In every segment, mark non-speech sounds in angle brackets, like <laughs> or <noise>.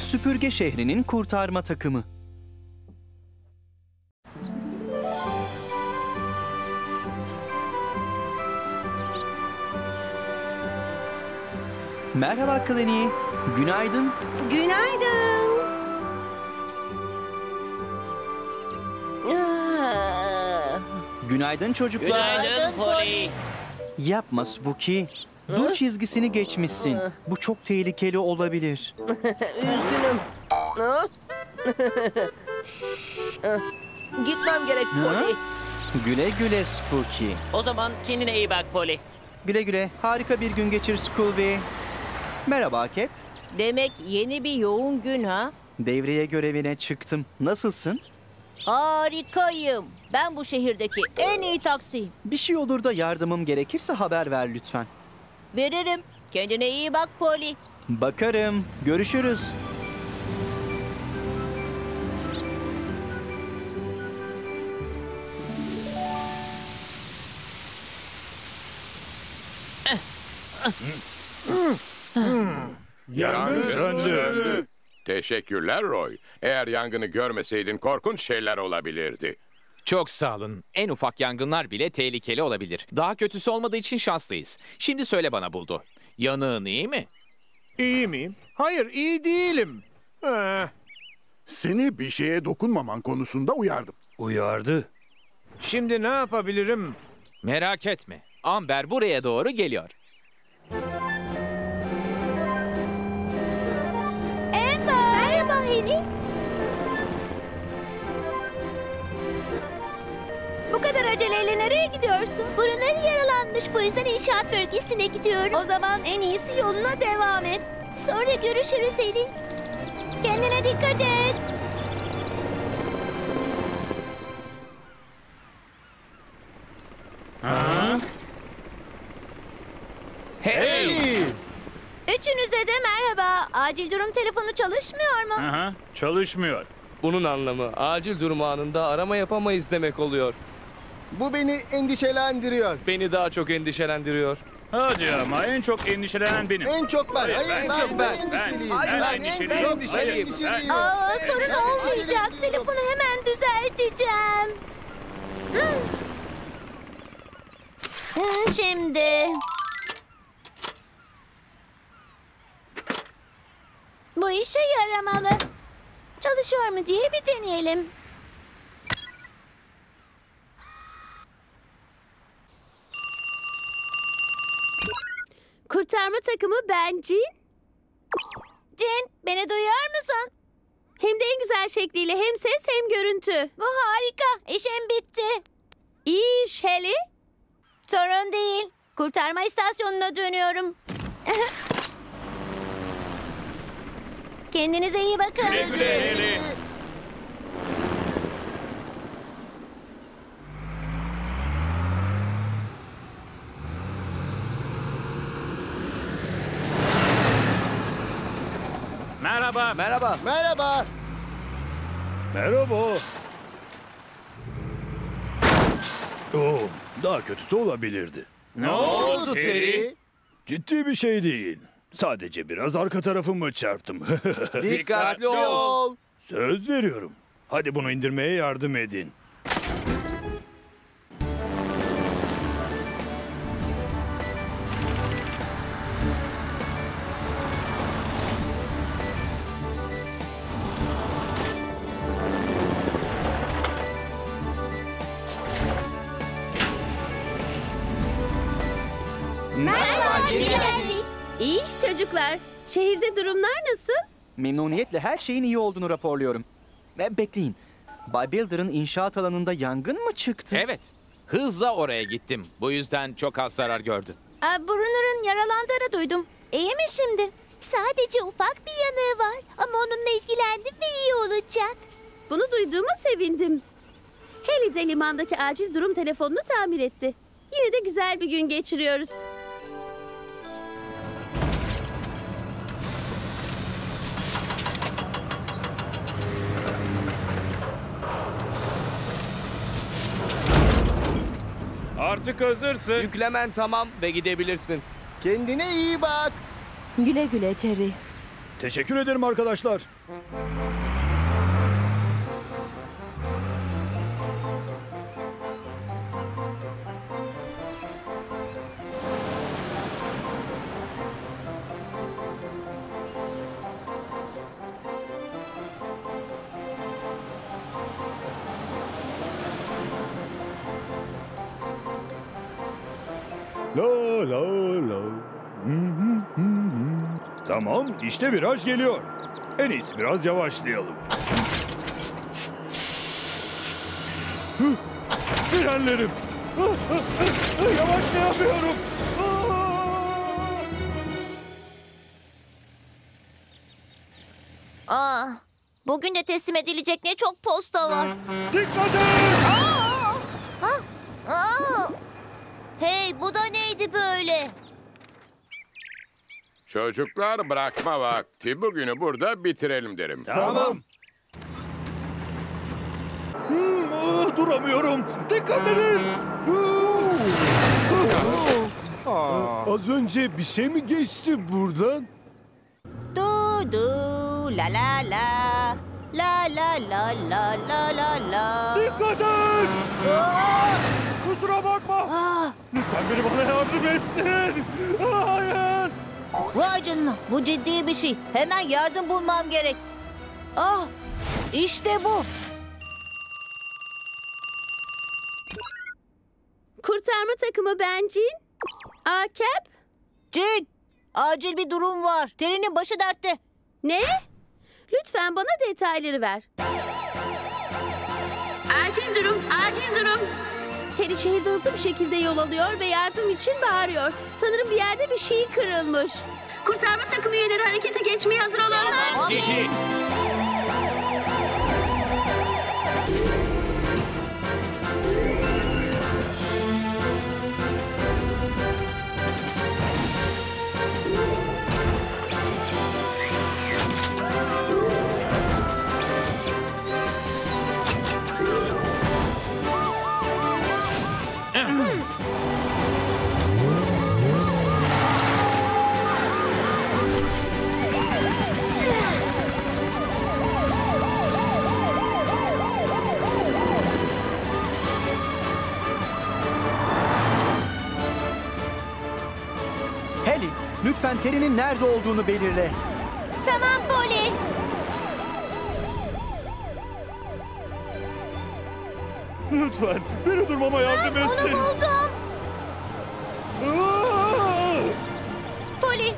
Süpürge şehrinin kurtarma takımı. Merhaba Kleni. Günaydın. Günaydın. Günaydın çocuklar. Günaydın Poli. Yapma Spooky. Dur çizgisini geçmişsin. Bu çok tehlikeli olabilir. <laughs> Üzgünüm. <laughs> Gitmem gerek? Polly. Güle güle Spooky. O zaman kendine iyi bak Poli. Güle güle. Harika bir gün geçir Scooby. Merhaba Kep. Demek yeni bir yoğun gün ha? Devreye görevine çıktım. Nasılsın? Harikayım. Ben bu şehirdeki en iyi taksiyim. Bir şey olur da yardımım gerekirse haber ver lütfen. Veririm. Kendine iyi bak Polly. Bakarım. Görüşürüz. Yangın söndü. Teşekkürler Roy. Eğer yangını görmeseydin korkunç şeyler olabilirdi. Çok sağ olun. En ufak yangınlar bile tehlikeli olabilir. Daha kötüsü olmadığı için şanslıyız. Şimdi söyle bana buldu. Yanığın iyi mi? İyi miyim? Hayır, iyi değilim. Eh, Seni bir şeye dokunmaman konusunda uyardım. Uyardı. Şimdi ne yapabilirim? Merak etme. Amber buraya doğru geliyor. Nereye gidiyorsun? Burunları yaralanmış bu yüzden inşaat bölgesine gidiyorum. O zaman en iyisi yoluna devam et. Sonra görüşürüz Henry. Kendine dikkat et. Hey! Üçünüze de merhaba. Acil durum telefonu çalışmıyor mu? Aha, çalışmıyor. Bunun anlamı acil durum anında arama yapamayız demek oluyor. Bu beni endişelendiriyor. Beni daha çok endişelendiriyor. Hadi ama en çok endişelenen benim. En çok ben. Hayır, en ben, çok ben, ben. endişeliyim. Ben, ben en- endişeliyim. ben Çok endişeliyim. endişeliyim. endişeliyim. Aa, Ben- sorun ben olmayacak. endişeliyim. Telefonu hemen düzelteceğim. Şimdi. Bu işe yaramalı. Çalışıyor mu diye bir deneyelim. Kurtarma takımı ben Jean. Cin, beni duyuyor musun? Hem de en güzel şekliyle hem ses hem görüntü. Bu harika. İşim bitti. İyi iş Haley. Sorun değil. Kurtarma istasyonuna dönüyorum. <laughs> Kendinize iyi bakın. Güle güle Harry. Merhaba. Merhaba. Merhaba. Merhaba. Oo, daha kötüsü olabilirdi. Ne oldu Terry? Ciddi bir şey değil. Sadece biraz arka tarafımı çarptım. <laughs> Dikkatli ol. Söz veriyorum. Hadi bunu indirmeye yardım edin. Merhaba İyi iş çocuklar. Şehirde durumlar nasıl? Memnuniyetle her şeyin iyi olduğunu raporluyorum. Ve bekleyin. Bay Builder'ın inşaat alanında yangın mı çıktı? Evet. Hızla oraya gittim. Bu yüzden çok az zarar gördü. Aa, Brunner'ın yaralandığını duydum. İyi mi şimdi? Sadece ufak bir yanığı var. Ama onunla ilgilendim ve iyi olacak. Bunu duyduğuma sevindim. Haley de limandaki acil durum telefonunu tamir etti. Yine de güzel bir gün geçiriyoruz. Artık hazırsın. Yüklemen tamam ve gidebilirsin. Kendine iyi bak. Güle güle Terry. Teşekkür ederim arkadaşlar. İşte viraj geliyor. En iyisi biraz yavaşlayalım. Frenlerim. Yavaşlayamıyorum. Aa, bugün de teslim edilecek ne çok posta var. Dikkat et! Aa! Ha? Aa! Hey bu da neydi böyle? Çocuklar bırakma vakti. Bugünü burada bitirelim derim. Tamam. Hmm, ah, duramıyorum. Dikkat edin. Az önce bir şey mi geçti buradan? Du du la la la. La la la la la la la. Dikkat et! Kusura bakma. Lütfen biri bana yardım etsin. Hayır. Vay canına bu ciddi bir şey. Hemen yardım bulmam gerek. Ah işte bu. Kurtarma takımı bencin. Akep. Cin acil bir durum var. Terinin başı dertte. Ne? Lütfen bana detayları ver. Acil durum, acil durum. Teri şehirde hızlı bir şekilde yol alıyor ve yardım için bağırıyor. Sanırım bir yerde bir şey kırılmış. Kurtarma takımı üyeleri harekete geçmeye hazır olanlar. Cici. Lütfen Terry'nin nerede olduğunu belirle. Tamam Poli. Lütfen biri durmama yardım Onu etsin. buldum. Aa! Poli.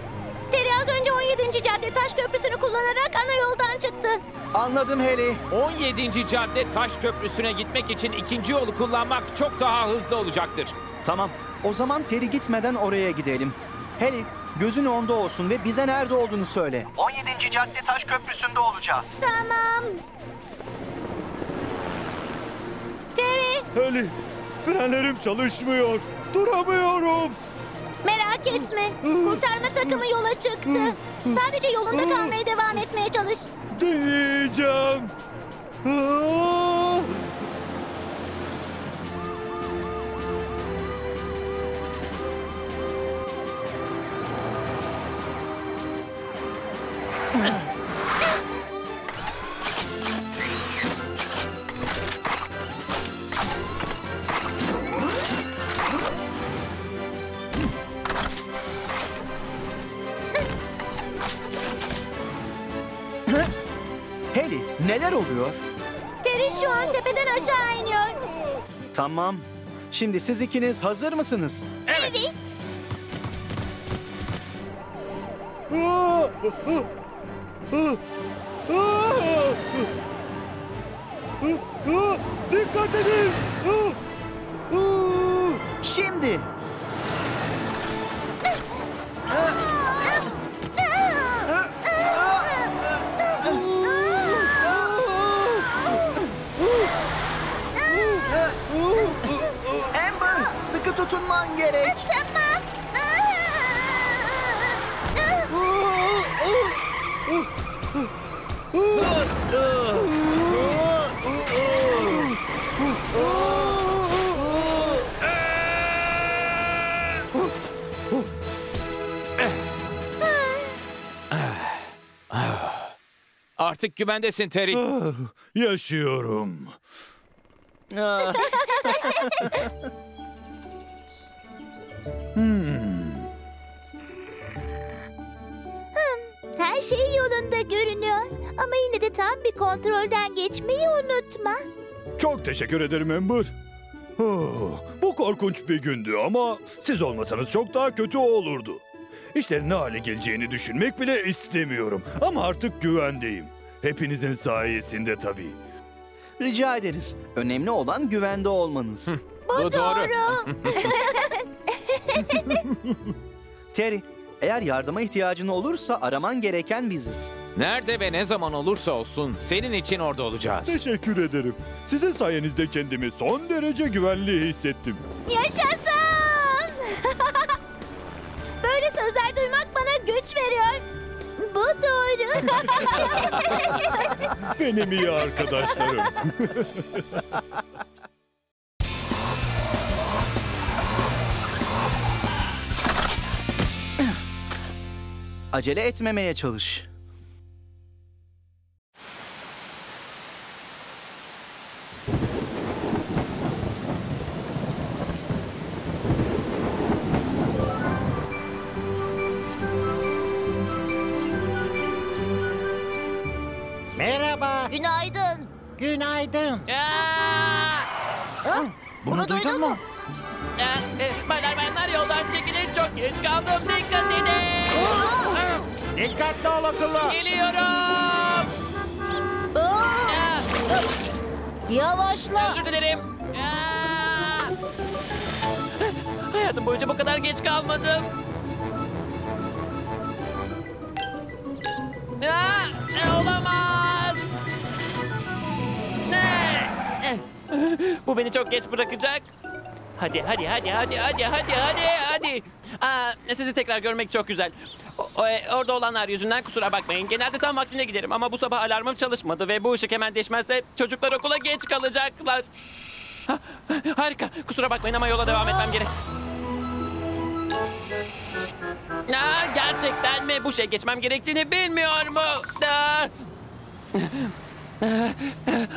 Teri az önce 17. cadde taş köprüsünü kullanarak ana yoldan çıktı. Anladım Heli. 17. cadde taş köprüsüne gitmek için ikinci yolu kullanmak çok daha hızlı olacaktır. Tamam. O zaman Terry gitmeden oraya gidelim. Heli, gözün onda olsun ve bize nerede olduğunu söyle. 17. cadde taş köprüsünde olacağız. Tamam. Terry Heli, frenlerim çalışmıyor. Duramıyorum. merak etme. Kurtarma takımı yola çıktı. Sadece yolunda kalmaya devam etmeye çalış. Deneyeceğim. Aa! Heli, neler oluyor? Terry şu an tepeden aşağı iniyor. Tamam. Şimdi siz ikiniz hazır mısınız? Evet. Aa! Dikkat edin. Şimdi. Tutunman gerek. Tamam. Artık güvendesin Terry. Ah, <laughs> yaşıyorum. Ah, Her şey yolunda görünüyor. Ama yine de tam bir kontrolden geçmeyi unutma. Çok teşekkür ederim Amber. Oh, bu korkunç bir gündü ama siz olmasanız çok daha kötü olurdu. İşlerin ne hale geleceğini düşünmek bile istemiyorum. Ama artık güvendeyim. Hepinizin sayesinde tabii. rica ederiz. Önemli olan güvende olmanız. Bu doğru. <laughs> <laughs> Terry, eğer yardıma ihtiyacın olursa araman gereken biziz. Nerede ve ne zaman olursa olsun senin için orada olacağız. Teşekkür ederim. Sizin sayenizde kendimi son derece güvenli hissettim. Yaşasın! <laughs> Böyle sözler duymak bana güç veriyor. Bu doğru. <laughs> Benim iyi arkadaşlarım. Acele etmemeye çalış. Günaydın. Günaydın. Aa! Bunu duydun mu? Ee, e, bayanlar yoldan çekilin. Çok geç kaldım. Dikkat edin. Dikkatli ol akıllı. Geliyorum. Yavaşla. Özür dilerim. Hayatım boyunca bu kadar geç kalmadım. Aa, e, olamaz. Bu beni çok geç bırakacak. Hadi hadi hadi hadi hadi hadi hadi hadi. Aa, sizi tekrar görmek çok güzel. O- o- e, orada olanlar yüzünden kusura bakmayın. Genelde tam vaktinde giderim ama bu sabah alarmım çalışmadı ve bu ışık hemen değişmezse çocuklar okula geç kalacaklar. Ha, harika. Kusura bakmayın ama yola devam etmem gerek. Aa, gerçekten mi? Bu şey geçmem gerektiğini bilmiyor mu? Aa.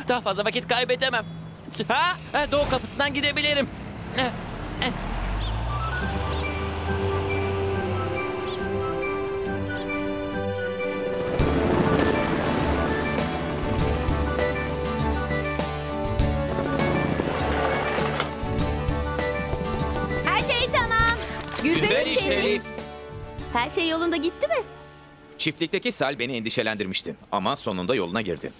Daha fazla vakit kaybetemem. Ha? Doğu kapısından gidebilirim. Güzel iş Terry. Her şey yolunda gitti mi? Çiftlikteki sel beni endişelendirmişti. Ama sonunda yoluna girdi.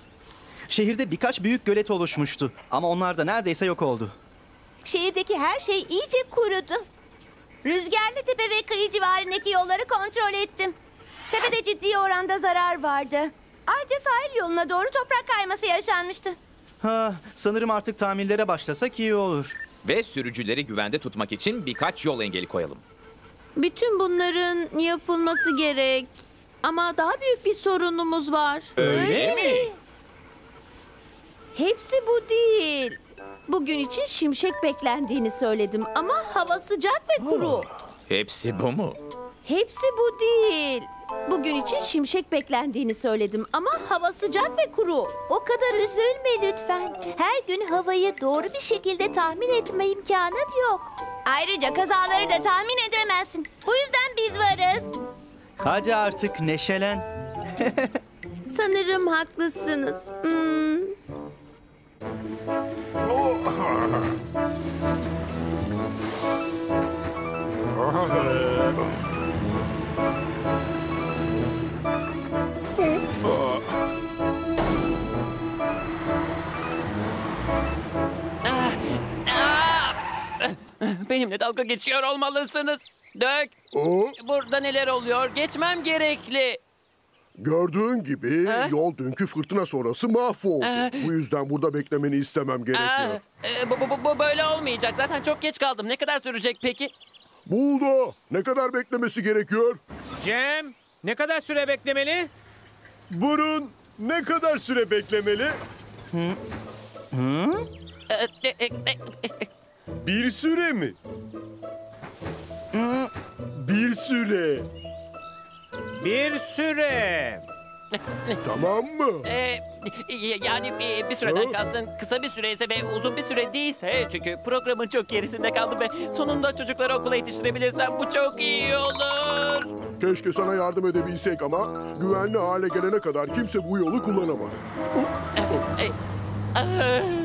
Şehirde birkaç büyük gölet oluşmuştu ama onlar da neredeyse yok oldu. Şehirdeki her şey iyice kurudu. Rüzgarlı tepe ve kıyı civarındaki yolları kontrol ettim. Tepede ciddi oranda zarar vardı. Ayrıca sahil yoluna doğru toprak kayması yaşanmıştı. Ha, sanırım artık tamirlere başlasak iyi olur. Ve sürücüleri güvende tutmak için birkaç yol engeli koyalım. Bütün bunların yapılması gerek. Ama daha büyük bir sorunumuz var. Öyle mi? Hepsi bu değil. Bugün için şimşek beklendiğini söyledim ama hava sıcak ve kuru. Hepsi bu mu? Hepsi bu değil. Bugün için şimşek beklendiğini söyledim ama hava sıcak ve kuru. O kadar üzülme lütfen. Her gün havayı doğru bir şekilde tahmin etme imkanın yok. Ayrıca kazaları da tahmin edemezsin. Bu yüzden biz varız. Hadi artık neşelen. <laughs> Sanırım haklısınız. Hmm. Benimle dalga geçiyor olmalısınız. Dök. O, Burada neler oluyor? Geçmem gerekli. gördüğün gibi Ha? yol dünkü fırtına sonrası mahvoldu. Ha? Bu yüzden burada beklemeni istemem Aa, gerekiyor. e, bu, bu, bu- bu böyle olmayacak. Zaten çok geç kaldım. Ne kadar sürecek peki? Buldo, ne kadar beklemesi gerekiyor? Cem, ne kadar süre beklemeli? Burun ne kadar süre beklemeli? E, e, e, e, Bir süre mi? Bir süre. Bir süre. <laughs> Tamam mı? Ee, yani bir, bir süreden kastın kısa bir süreyse ve uzun bir süre değilse çünkü programın çok gerisinde kaldım ve sonunda çocukları okula yetiştirebilirsem bu çok iyi olur. Keşke sana yardım edebilsek ama güvenli hale gelene kadar kimse bu yolu kullanamaz. Ah.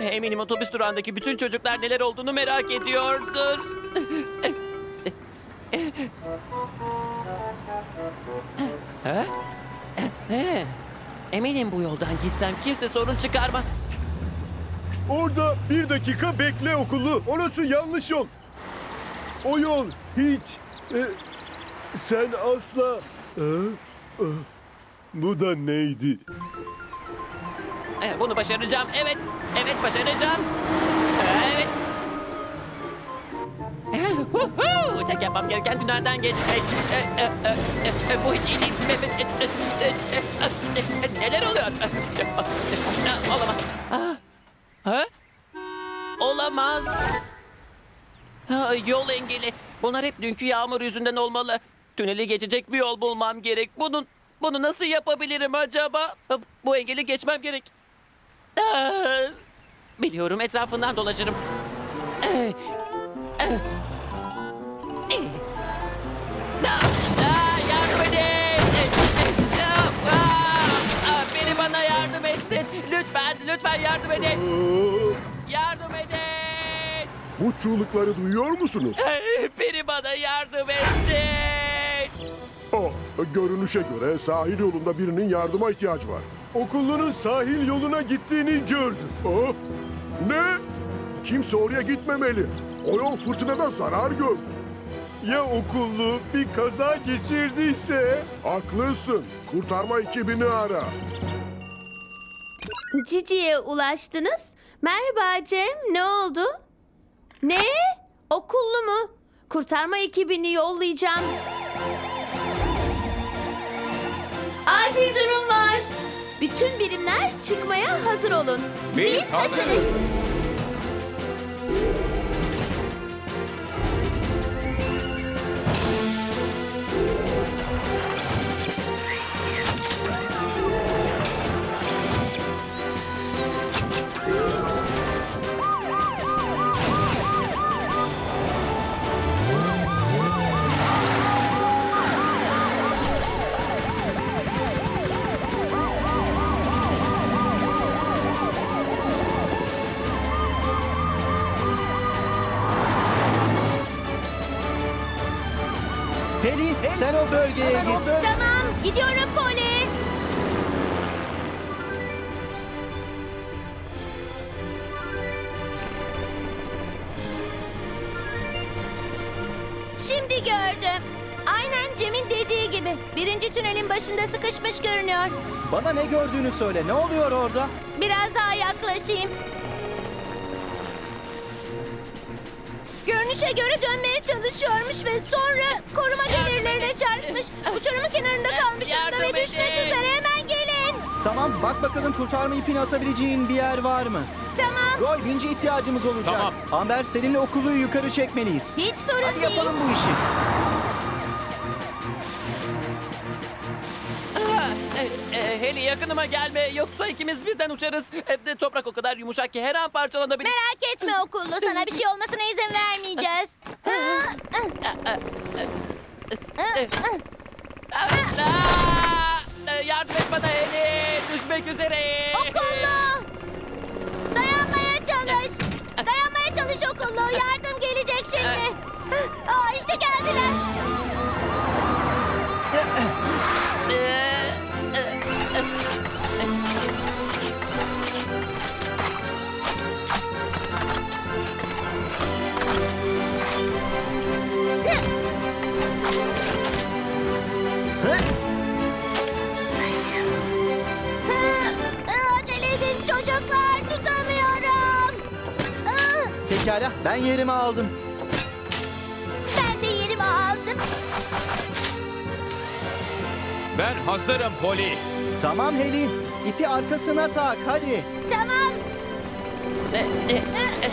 Eminim otobüs durağındaki bütün çocuklar neler olduğunu merak ediyordur. Ha? He. Eminim bu yoldan gitsem kimse sorun çıkarmaz. Orada bir dakika bekle okulu. Orası yanlış yol. O yol hiç... e, sen asla... E, e, bu da neydi? Ee, Bunu başaracağım. Evet. Evet başaracağım. Evet. Ee! Tek yapmam gereken tünelden geçmek. Ee, e, e, e, e, Bu hiç iyi değil. E, e, e, e, e, e, Neler oluyor? E, e, Olamaz. Ah. Ha? Olamaz. Ha, Yol engeli. Bunlar hep dünkü yağmur yüzünden olmalı. Tüneli geçecek bir yol bulmam gerek. Bunun bunu nasıl yapabilirim acaba? Bu engeli geçmem gerek. Ah, Biliyorum etrafından dolaşırım. Ah, ah, Yardım edin! Ah, ah, Biri bana yardım etsin. Lütfen, lütfen yardım edin. Yardım edin. Bu çığlıkları duyuyor musunuz? Eh, Biri bana yardım etsin. Oh, görünüşe göre sahil yolunda birinin yardıma ihtiyacı var. Okulunun sahil yoluna gittiğini gördüm. Oh, ne? Kimse oraya gitmemeli. O yol fırtınada zarar gördü. Ya okullu bir kaza geçirdiyse? Haklısın. Kurtarma ekibini ara. Cici'ye ulaştınız. Merhaba Cem, ne oldu? Ne? Okullu mu? Kurtarma ekibini yollayacağım. Acil durum var. Bütün birimler çıkmaya hazır olun. Biz hazırız. Bölgeye git. Tamam, gidiyorum Poli. Şimdi gördüm. Aynen Cem'in dediği gibi. Birinci tünelin başında sıkışmış görünüyor. Bana ne gördüğünü söyle. Ne oluyor orada? Biraz daha yaklaşayım. Görünüşe göre dönmeye çalışıyormuş ve sonra koruma demirlerine çarpmış. Uçurumun kenarında kalmış durumda ve düşmek üzere. Hemen gelin. Tamam, bak bakalım kurtarma ipini asabileceğin bir yer var mı? Tamam. Roy, vinci ihtiyacımız olacak. Tamam. Amber, seninle okulu yukarı çekmeliyiz. Hiç sorun Hadi değil. yapalım bu işi. Heli yakınıma gelme yoksa ikimiz birden uçarız. De Toprak o kadar yumuşak ki her an parçalanabilir. Merak etme okullu. Sana bir şey olmasına izin vermeyeceğiz. Yardım et bana Heli. Düşmek üzere. okullu. Dayanmaya çalış. Dayanmaya çalış okullu. Yardım gelecek şimdi. Aa işte geldiler. Pekala, ben yerimi aldım. Ben de yerimi aldım. Ben hazırım Poli. Tamam Heli, ipi arkasına tak. Hadi. Tamam. Eh, eh, eh,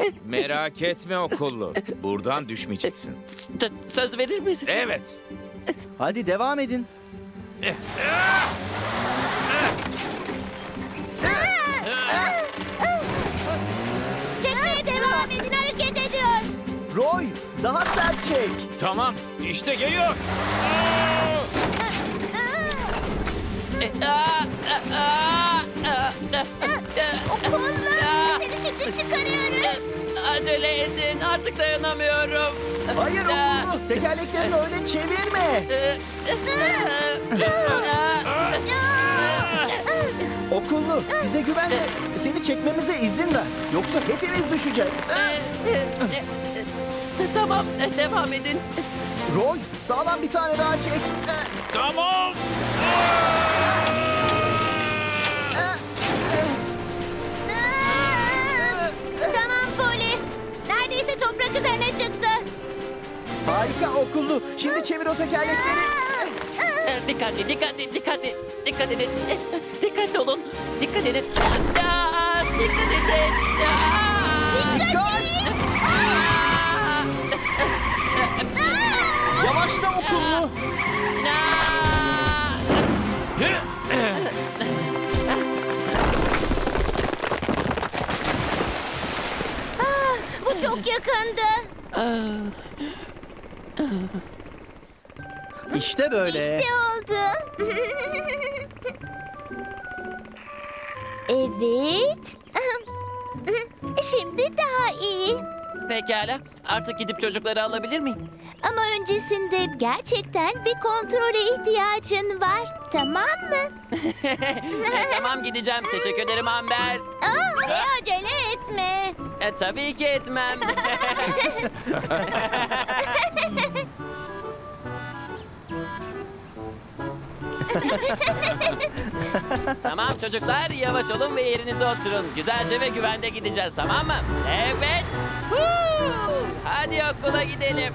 eh, Merak etme okullu. Buradan düşmeyeceksin. Söz verir misin? Evet. Hadi devam edin. Daha sert çek. Tamam. İşte geliyor. Kullan seni şimdi çıkarıyoruz. Acele edin artık dayanamıyorum. Hayır okullu. Tekerleklerini öyle çevirme. Okullu, bize güven ve seni çekmemize izin ver. Yoksa hepimiz düşeceğiz. Tamam devam edin. Roy, sağlam bir tane daha çek. Tamam. Tamam Poli. Neredeyse toprak üzerine çıktı. Harika okullu. Şimdi çevir o tekerlekleri. <laughs> E, Dikkatli, dikkatli, dikkatli, dikkat edin. E, Dikkatli olun, dikkat edin. Dikkat edin. Dikkat! Çok yakındı. İşte böyle. İşte oldu. evet. Şimdi daha iyi. Pekala, artık gidip çocukları alabilir miyim? Ama öncesinde gerçekten bir kontrole ihtiyacın var. Tamam mı? <laughs> E, tamam gideceğim, teşekkür ederim Amber. Aa, e, acele etme. E, tabii ki etmem. <laughs> tamam çocuklar yavaş olun ve yerinize oturun. Güzelce ve güvende gideceğiz tamam mı? Evet. Huu! Hadi okula gidelim.